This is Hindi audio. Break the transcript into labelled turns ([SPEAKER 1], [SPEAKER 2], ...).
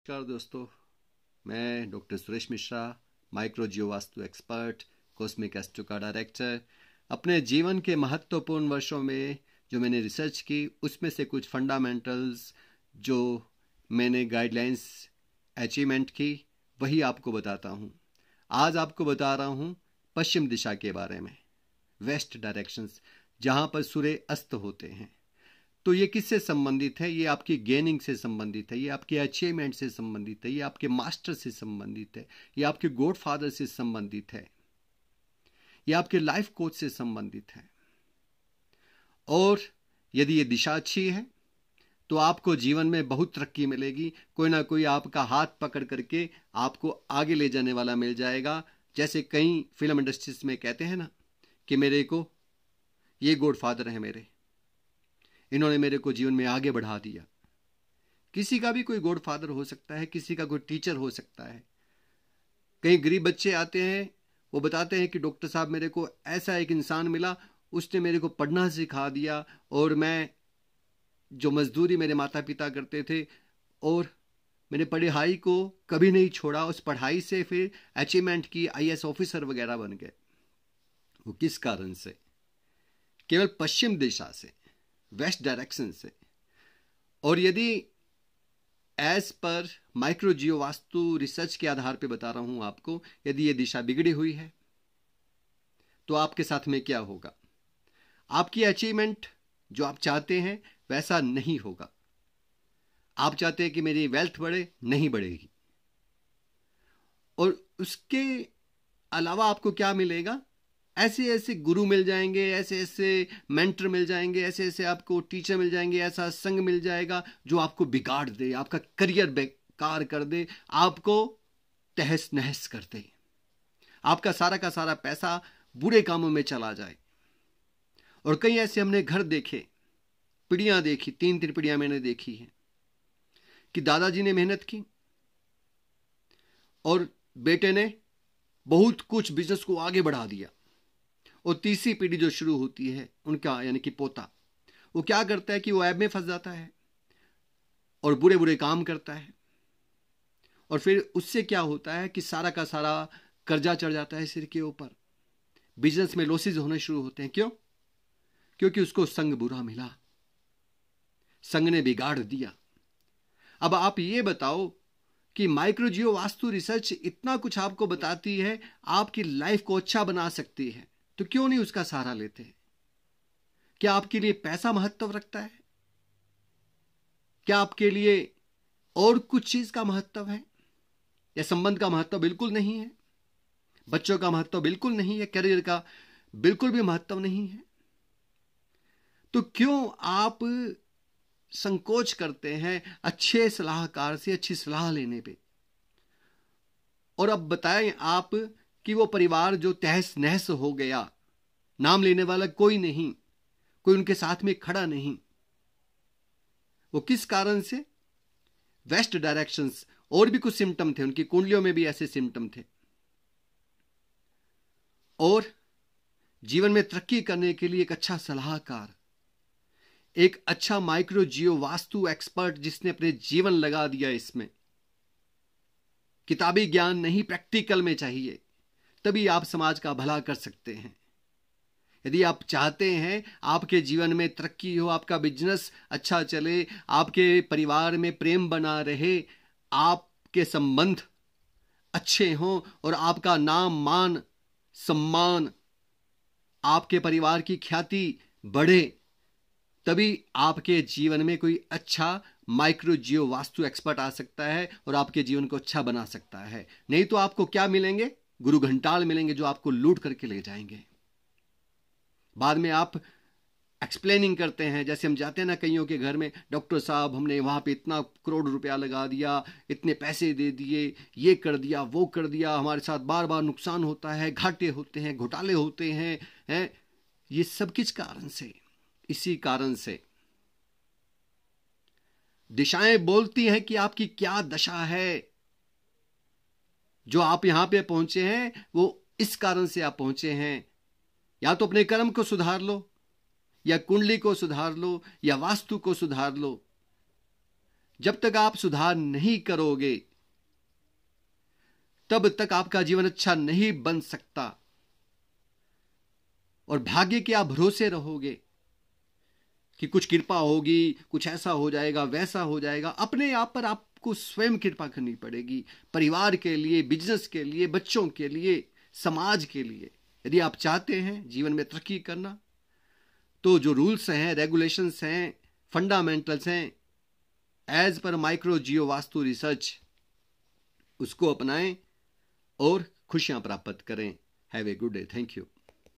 [SPEAKER 1] नमस्कार दोस्तों, मैं doctor Suresh Mishra micro geo vastu expert, cosmic astro का डायरेक्टर। अपने जीवन के महत्वपूर्ण वर्षों में जो मैंने रिसर्च की, उसमें से कुछ फंडामेंटल्स जो मैंने गाइडलाइंस अचीवमेंट की, वही आपको बताता हूँ। आज आपको बता रहा हूँ पश्चिम दिशा के बारे में, वेस्ट डायरेक्शंस, जहाँ पर सूर्य अस्त होते हैं। तो ये किससे संबंधित है? ये आपकी गेनिंग से संबंधित है, ये आपके अचीवमेंट से संबंधित है, ये आपके मास्टर से संबंधित है, ये आपके गोड फादर से संबंधित है, ये आपके लाइफ कोच से संबंधित है। और यदि ये दिशा अच्छी है तो आपको जीवन में बहुत तरक्की मिलेगी। कोई ना कोई आपका हाथ पकड़ करके आपको आगे ले जाने वाला मिल जाएगा। जैसे कई फ़िल्म इंडस्ट्रीज़ में कहते हैं ना कि मेरे को ये गोड फादर है मेरे। इन्होंने मेरे को जीवन में आगे बढ़ा दिया। किसी का भी कोई गॉड फादर हो सकता है, किसी का कोई टीचर हो सकता है। कई गरीब बच्चे आते हैं, वो बताते हैं कि डॉक्टर साहब मेरे को ऐसा एक इंसान मिला, उसने मेरे को पढ़ना सिखा दिया और मैं जो मजदूरी मेरे माता पिता करते थे और मैंने पढ़ाई को कभी नहीं छोड़ा, उस पढ़ाई से फिर अचीवमेंट की आईएएस ऑफिसर वगैरह बन गए। वो किस कारण से? केवल पश्चिम दिशा से। वेस्ट डायरेक्शन से। और यदि as per micro geo vastu research के आधार पर बता रहा हूँ आपको, यदि ये दिशा बिगड़ी हुई है तो आपके साथ में क्या होगा? आपकी अचीवमेंट जो आप चाहते हैं, वैसा नहीं होगा। आप चाहते हैं कि मेरी वेल्थ बढ़े, नहीं बढ़ेगी। और उसके अलावा आपको क्या मिलेगा? ऐसे ऐसे गुरु मिल जाएँगे ऐसे ऐसे मेंटर मिल जाएँगे ऐसे ऐसे आपको टीचर मिल जाएँगे, ऐसा संग मिल जाएगा जो आपको बिगाड़ दे, आपका करियर बेकार कर दे, आपको तहस नहस कर दे। आपका सारा का सारा पैसा बुरे कामों में चला जाए। और कई ऐसे हमने घर देखे, पीढ़ियाँ देखी तीन तीन पीढ़ियाँ मैंने देखी है, कि दादाजी ने मेहनत की और बेटे ने बहुत कुछ बिज़नेस को आगे बढ़ा दिया। और तीसरी पीढ़ी जो शुरू होती है, उनका यानी कि पोता, वो क्या करता है कि वो ऐब में फंस जाता है और बुरे बुरे काम करता है। और फिर उससे क्या होता है कि सारा का सारा कर्जा चढ़ जाता है सिर के ऊपर। बिज़नेस में लॉसेज होने शुरू होते हैं। क्यों? क्योंकि उसको संग बुरा मिला। संग ने बिगाड़ दिया। अब आप ये बताओ कि माइक्रोजियो वास्तु रिसर्च इतना कुछ आपको बताती है, आपकी लाइफ को अच्छा बना सकती है। तो क्यों नहीं उसका सहारा लेते हैं? क्या आपके लिए पैसा महत्व रखता है? क्या आपके लिए और कुछ चीज़ का महत्व है? या संबंध का महत्व बिल्कुल नहीं है? बच्चों का महत्व बिल्कुल नहीं है? करियर का बिल्कुल भी महत्व नहीं है? तो क्यों आप संकोच करते हैं अच्छे सलाहकार से, अच्छी सलाह लेने पे? और अब बताएँ, आप कि वो परिवार जो तहस नहस हो गया, नाम लेने वाला कोई नहीं, कोई उनके साथ में खड़ा नहीं। वो किस कारण से? वेस्ट डायरेक्शंस और भी कुछ सिम्टम थे, उनकी कुंडलियों में भी ऐसे सिम्टम थे। और जीवन में तरक्की करने के लिए एक अच्छा सलाहकार, एक अच्छा माइक्रो जियो वास्तु एक्सपर्ट जिसने अपने जीवन लगा दिया इसमें। किताबी ज्ञान नहीं प्रैक्टिकल में चाहिए। तभी आप समाज का भला कर सकते हैं। यदि आप चाहते हैं आपके जीवन में तरक्की हो, आपका बिज़नेस अच्छा चले, आपके परिवार में प्रेम बना रहे, आपके संबंध अच्छे हों और आपका नाम, मान, सम्मान, आपके परिवार की ख्याति बढ़े, तभी आपके जीवन में कोई अच्छा माइक्रो जियो वास्तु एक्सपर्ट आ सकता है और आपके जीवन को अच्छा बना सकता है। नहीं तो आपको क्या मिलेंगे? गुरु घंटाल मिलेंगे जो आपको लूट करके ले जाएँगे। बाद में आप एक्सप्लेनिंग करते हैं, जैसे हम जाते हैं ना कईयों के घर में, डॉक्टर साहब, हमने वहाँ पे इतना करोड़ रुपया लगा दिया, इतने पैसे दे दिए, ये कर दिया, वो कर दिया, हमारे साथ बार बार नुकसान होता है, घाटे होते हैं, घोटाले होते हैं हैं? ये सब किस कारण से? इसी कारण से। दिशाएँ बोलती हैं कि आपकी क्या दशा है? जो आप यहाँ पे पहुँचे हैं, वो इस कारण से आप पहुँचे हैं। या तो अपने कर्म को सुधार लो, या कुंडली को सुधार लो, या वास्तु को सुधार लो। जब तक आप सुधार नहीं करोगे, तब तक आपका जीवन अच्छा नहीं बन सकता। और भाग्य के आप भरोसे रहोगे। कि कुछ कृपा होगी, कुछ ऐसा हो जाएगा, वैसा हो जाएगा। अपने आप पर आपको स्वयं कृपा करनी पड़ेगी। परिवार के लिए बिज़नेस के लिए, बच्चों के लिए, समाज के लिए। यदि आप चाहते हैं जीवन में तरक्की करना तो जो रूल्स हैं रेगुलेशंस हैं फंडामेंटल्स हैं as per micro geo vastu research उसको अपनाएँ और खुशियाँ प्राप्त करें। Have a good day thank you